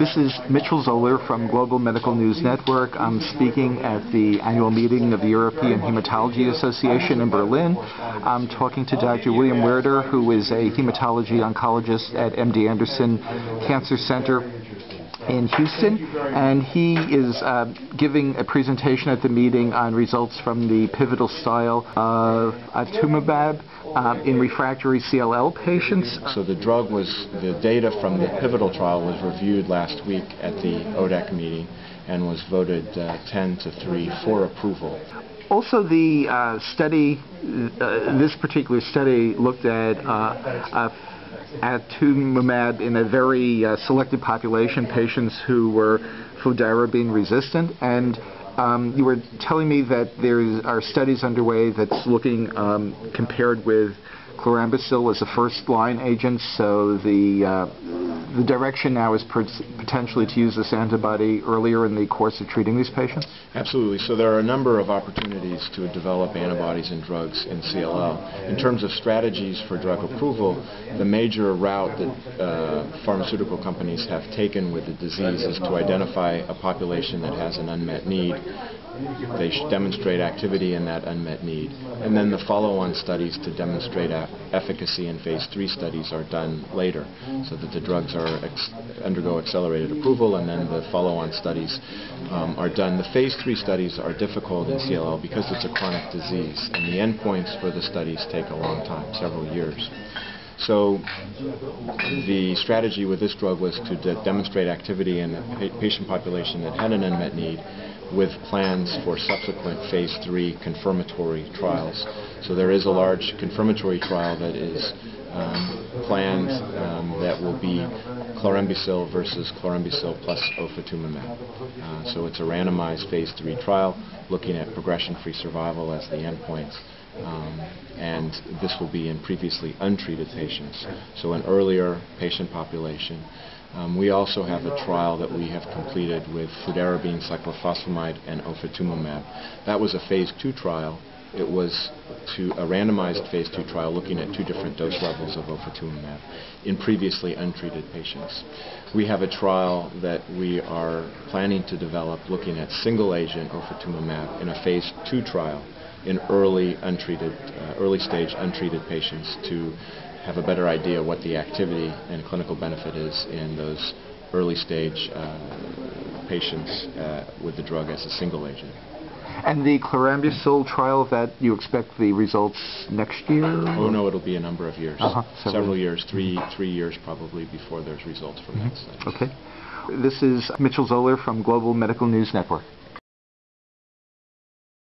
This is Mitchel Zoler from Global Medical News Network. I'm speaking at the annual meeting of the European Hematology Association in Berlin. I'm talking to Dr. William Wierda, who is a hematology oncologist at MD Anderson Cancer Center in Houston, and he is uh, giving a presentation at the meeting on results from the pivotal style of ofatumumab um, in refractory CLL patients. So the drug was, the data from the pivotal trial was reviewed last week at the ODAC meeting and was voted uh, 10 to 3 for approval. Also, the uh, study, uh, this particular study looked at uh, ofatumumab in a very uh, selected population, patients who were fludarabine resistant, and um, you were telling me that there are studies underway that's looking um, compared with chlorambucil as a first-line agent, so the uh, the direction now is potentially to use this antibody earlier in the course of treating these patients? Absolutely. So there are a number of opportunities to develop antibodies and drugs in CLL. In terms of strategies for drug approval, the major route that uh, pharmaceutical companies have taken with the disease is to identify a population that has an unmet need they demonstrate activity in that unmet need. And then the follow-on studies to demonstrate efficacy in phase three studies are done later, so that the drugs are ex undergo accelerated approval, and then the follow-on studies um, are done. The phase three studies are difficult in CLL because it's a chronic disease, and the endpoints for the studies take a long time, several years. So the strategy with this drug was to de demonstrate activity in a pa patient population that had an unmet need with plans for subsequent phase three confirmatory trials. So there is a large confirmatory trial that is um, planned um, that will be chlorambucil versus chlorambucil plus ofatumumab. Uh, so it's a randomized phase three trial looking at progression-free survival as the endpoints. Um, and this will be in previously untreated patients, so an earlier patient population. Um, we also have a trial that we have completed with fludarabine, cyclophosphamide, and ofatumumab. That was a phase two trial. It was to a randomized phase two trial looking at two different dose levels of ofatumumab in previously untreated patients. We have a trial that we are planning to develop looking at single agent ofatumumab in a phase two trial in early untreated, uh, early stage untreated patients to have a better idea what the activity and clinical benefit is in those early stage uh, patients uh, with the drug as a single agent. And the chlorambucil trial, that you expect the results next year? Oh no, it'll be a number of years. Uh -huh, several, several years, three three years probably before there's results from mm -hmm. that study. Okay. This is Mitchel Zoler from Global Medical News Network.